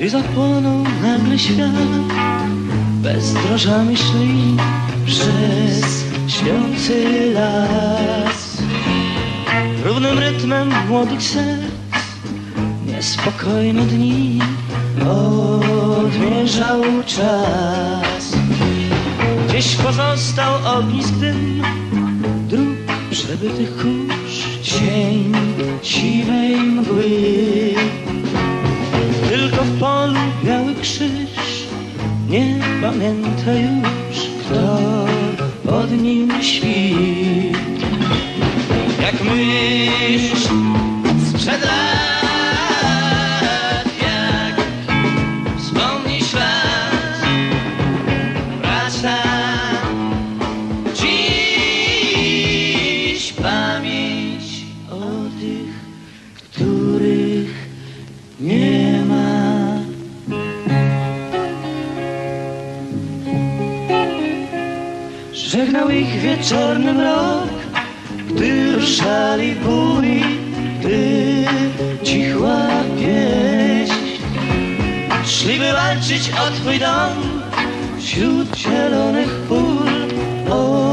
I zapłonął nagle świat Bezdrożami szli przez śpiący las. Równym rytmem młodych serc Niespokojne dni Odmierzał czas. Gdzieś pozostał ognisk dym Dróg przebytych kurz Cień siwej mgły pamięta już Kto pod nim śpi Jak myśl sprzed lat Jak wspomni ślad Wraca dziś pamięć o tych, Żegnał ich wieczorny mrok, gdy ruszali bój, gdy cichła pieśń. Szli by walczyć o twój dom wśród zielonych pól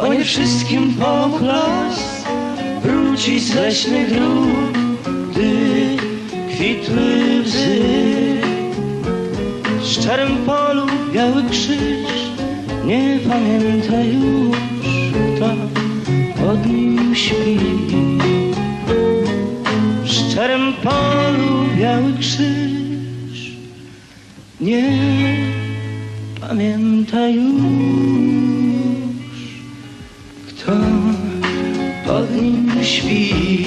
Bo nie wszystkim pomógł los Wrócić z leśnych dróg Gdy kwitły łzy. W szczerym polu biały krzyż Nie pamięta już Kto pod nim śpi. W szczerym polu biały krzyż Nie pamięta już kto pod nim śpi.